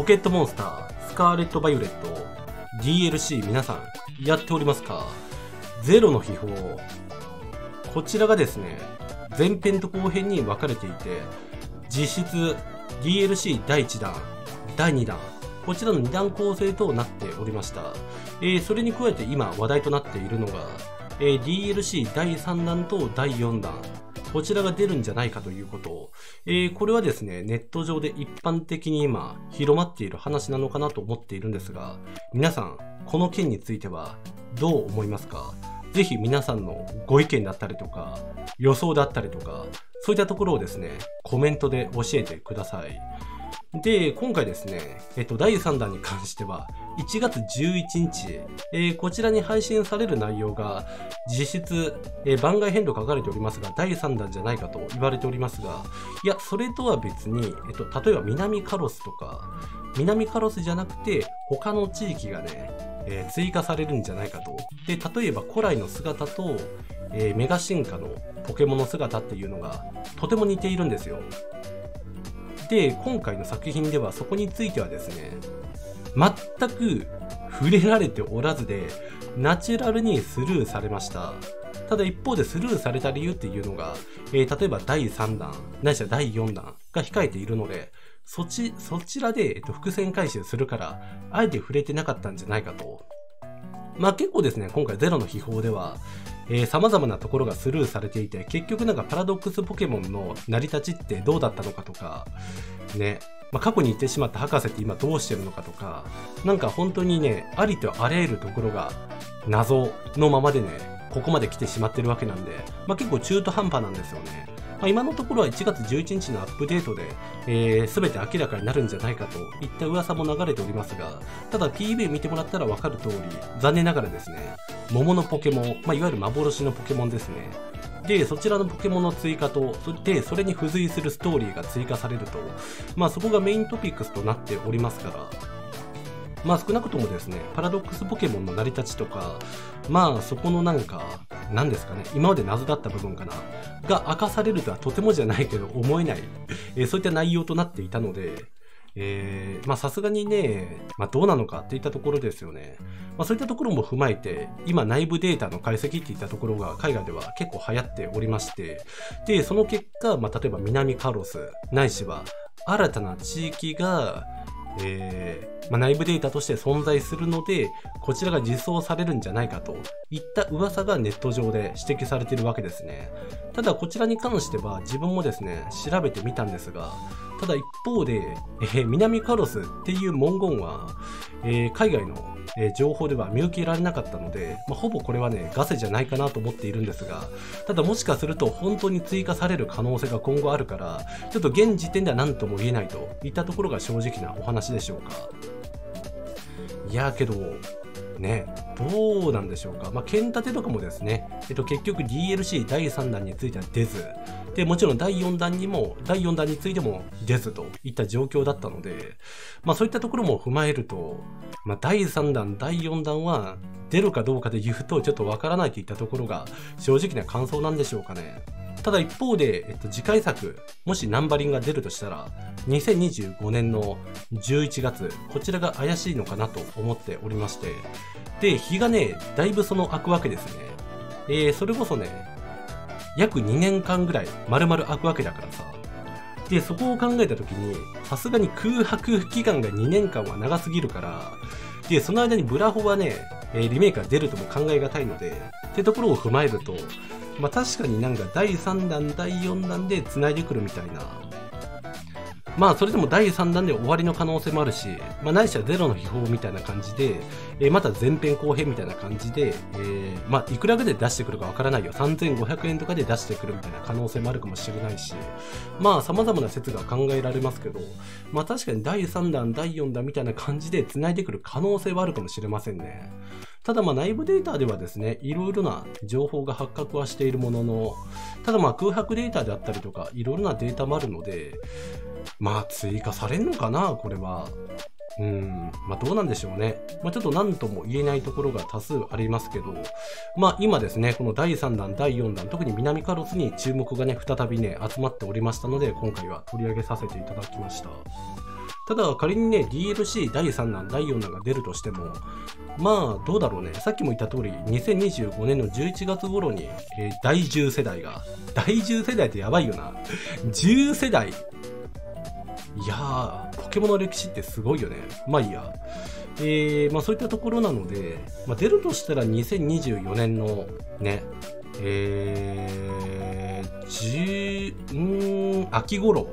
ポケットモンスター、スカーレット・バイオレット、DLC 皆さんやっておりますか？ゼロの秘宝。こちらがですね、前編と後編に分かれていて、実質 DLC 第1弾、第2弾、こちらの2弾構成となっておりました。えー、それに加えて今話題となっているのが、えー、DLC 第3弾と第4弾、こちらが出るんじゃないかということを、えー、これはですね、ネット上で一般的に今広まっている話なのかなと思っているんですが、皆さん、この件についてはどう思いますか？ぜひ皆さんのご意見だったりとか、予想だったりとか、そういったところをですね、コメントで教えてください。で、今回ですね、えっと、第3弾に関しては、1月11日、えー、こちらに配信される内容が、実質、えー、番外編と書かれておりますが、第3弾じゃないかと言われておりますが、いや、それとは別に、えっと、例えば南カロスとか、南カロスじゃなくて、他の地域がね、えー、追加されるんじゃないかと。で、例えば古来の姿と、え、メガ進化のポケモンの姿っていうのがとても似ているんですよ。で、今回の作品ではそこについてはですね、全く触れられておらずで、ナチュラルにスルーされました。ただ一方でスルーされた理由っていうのが、えー、例えば第3弾、ないしは第4弾が控えているので、そち、そちらで、えっと、伏線回収するから、あえて触れてなかったんじゃないかと。まあ結構ですね、今回ゼロの秘宝では、えー、様々なところがスルーされていて、結局なんかパラドックスポケモンの成り立ちってどうだったのかとか、ね、まあ、過去に行ってしまった博士って今どうしてるのかとか、なんか本当にね、ありとあらゆるところが謎のままでね、ここまで来てしまってるわけなんで、まあ、結構中途半端なんですよね。まあ、今のところは1月11日のアップデートで、えー、全て明らかになるんじゃないかといった噂も流れておりますが、ただ PV 見てもらったらわかる通り、残念ながらですね、桃のポケモン、まあ、いわゆる幻のポケモンですね。で、そちらのポケモンの追加と、そで、それに付随するストーリーが追加されると、まあそこがメイントピックスとなっておりますから、まあ少なくともですね、パラドックスポケモンの成り立ちとか、まあそこのなんか、何ですかね、今まで謎だった部分かな、が明かされるとはとてもじゃないけど思えない、えー、そういった内容となっていたので、えー、まあさすがにね、まあどうなのかっていったところですよね。まあそういったところも踏まえて、今内部データの解析っていったところが海外では結構流行っておりまして、で、その結果、まあ例えば南カロス、ないしは新たな地域が、えー、まあ、内部データとして存在するので、こちらが実装されるんじゃないかといった噂がネット上で指摘されているわけですね。ただこちらに関しては自分もですね、調べてみたんですが、ただ一方で、えー、南カロスっていう文言は、えー、海外の、えー、情報では見受けられなかったので、まあ、ほぼこれはね、ガセじゃないかなと思っているんですが、ただもしかすると本当に追加される可能性が今後あるから、ちょっと現時点では何とも言えないといったところが正直なお話でしょうか。いやけど、ね、どうなんでしょうか。まあ、剣立てとかもですね、えっと、結局 DLC 第3弾については出ず、で、もちろん第4弾にも、第4弾についても出ずといった状況だったので、まあそういったところも踏まえると、まあ第3弾、第4弾は出るかどうかで言うとちょっとわからないといったところが正直な感想なんでしょうかね。ただ一方で、えっと、次回作、もしナンバリンが出るとしたら、2025年の11月、こちらが怪しいのかなと思っておりまして、で、日がね、だいぶその空くわけですね。えー、それこそね、約2年間ぐらい丸々空くわけだからさ。で、そこを考えた時に、さすがに空白期間が2年間は長すぎるから、で、その間にブラホはね、リメイクが出るとも考えがたいので、ってところを踏まえると、まあ確かになんか第3弾、第4弾で繋いでくるみたいな、まあ、それでも第3弾で終わりの可能性もあるし、まあ、ないしはゼロの秘宝みたいな感じで、えー、また前編後編みたいな感じで、えー、まあ、いくらで出してくるかわからないよ。3500円とかで出してくるみたいな可能性もあるかもしれないし、まあ、様々な説が考えられますけど、まあ、確かに第3弾、第4弾みたいな感じで繋いでくる可能性はあるかもしれませんね。ただまあ内部データではですね、いろいろな情報が発覚はしているものの、ただまあ空白データであったりとか、いろいろなデータもあるので、まあ追加されんのかな、これは。うん、まあどうなんでしょうね。まあちょっと何とも言えないところが多数ありますけど、まあ今ですね、この第3弾、第4弾、特に南カロスに注目がね、再びね、集まっておりましたので、今回は取り上げさせていただきました。ただ仮にね、DLC 第3弾、第4弾が出るとしても、まあ、どうだろうね。さっきも言った通り、2025年の11月頃に、えー、第10世代が、第10世代ってやばいよな。10世代。いやー、ポケモンの歴史ってすごいよね。まあいいや。えー、まあそういったところなので、まあ、出るとしたら2024年のね、えー、じ、うん、秋頃。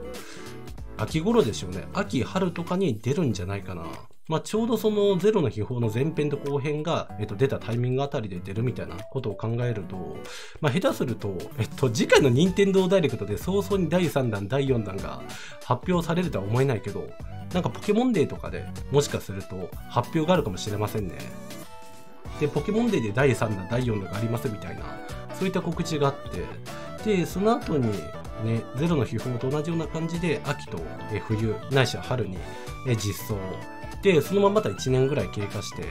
秋頃でしょうね。秋、春とかに出るんじゃないかな。まあ、ちょうどそのゼロの秘宝の前編と後編が、えっと、出たタイミングあたりで出るみたいなことを考えると、まあ、下手すると、えっと、次回の任天堂ダイレクトで早々に第3弾、第4弾が発表されるとは思えないけど、なんかポケモンデーとかでもしかすると発表があるかもしれませんね。で、ポケモンデーで第3弾、第4弾がありますみたいな、そういった告知があって、で、その後に、ね、ゼロの秘宝と同じような感じで、秋と冬、ないしは春に実装。で、そのまままた1年ぐらい経過して、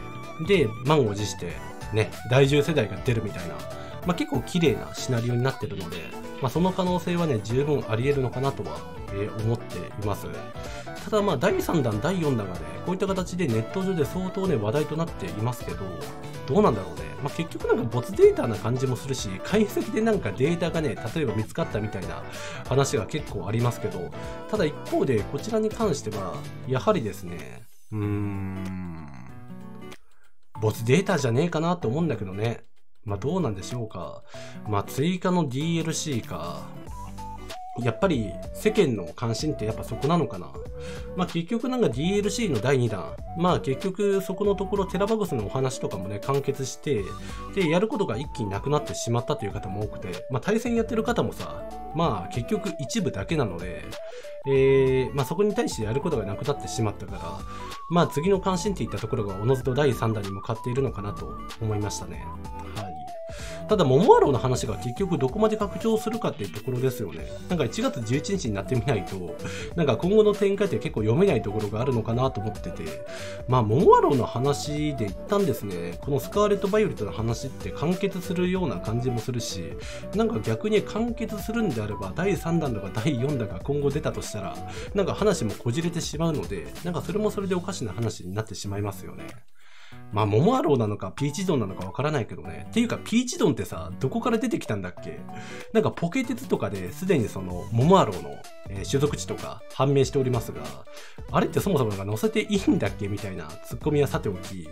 で、満を持して、ね、第10世代が出るみたいな、まあ、結構綺麗なシナリオになってるので、まあ、その可能性はね、十分あり得るのかなとは、えー、思っています。ただまあ、第3弾、第4弾がね、こういった形でネット上で相当ね、話題となっていますけど、どうなんだろうね。まあ、結局なんか没データな感じもするし、解析でなんかデータがね、例えば見つかったみたいな話が結構ありますけど、ただ一方でこちらに関しては、やはりですね、うーん、没データじゃねえかなと思うんだけどね。まあどうなんでしょうか。まあ追加の DLC か。やっぱり世間の関心ってやっぱそこなのかな。まあ結局なんか DLC の第2弾。まあ結局そこのところテラバグスのお話とかもね完結して、で、やることが一気になくなってしまったという方も多くて、まあ対戦やってる方もさ、まあ結局一部だけなので、えー、まあそこに対してやることがなくなってしまったから、まあ次の関心っていったところがおのずと第3弾に向かっているのかなと思いましたね。はい。ただ、桃アローの話が結局どこまで拡張するかっていうところですよね。なんか1月11日になってみないと、なんか今後の展開って結構読めないところがあるのかなと思ってて、まあ、桃アローの話で一旦ですね、このスカーレット・バイオレットの話って完結するような感じもするし、なんか逆に完結するんであれば、第3弾とか第4弾が今後出たとしたら、なんか話もこじれてしまうので、なんかそれもそれでおかしな話になってしまいますよね。まあ、桃アローなのか、ピーチドンなのかわからないけどね。っていうか、ピーチドンってさ、どこから出てきたんだっけ？なんか、ポケ鉄とかですでにその、桃アローの、えー、種族地とか判明しておりますが、あれってそもそもなんか載せていいんだっけ？みたいなツッコミはさておき、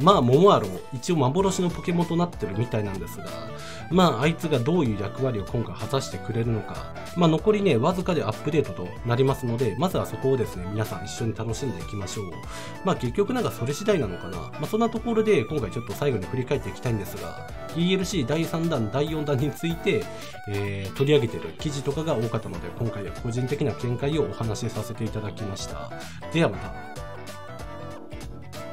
まあ、モモアロー一応幻のポケモンとなってるみたいなんですが、まあ、あいつがどういう役割を今回果たしてくれるのか、まあ、残りね、わずかでアップデートとなりますので、まずはそこをですね、皆さん一緒に楽しんでいきましょう。まあ、結局なんかそれ次第なのかな。まあ、そんなところで、今回ちょっと最後に振り返っていきたいんですが、ELC 第3弾、第4弾について、えー、取り上げてる記事とかが多かったので、今回は個人的な見解をお話しさせていただきました。ではまた。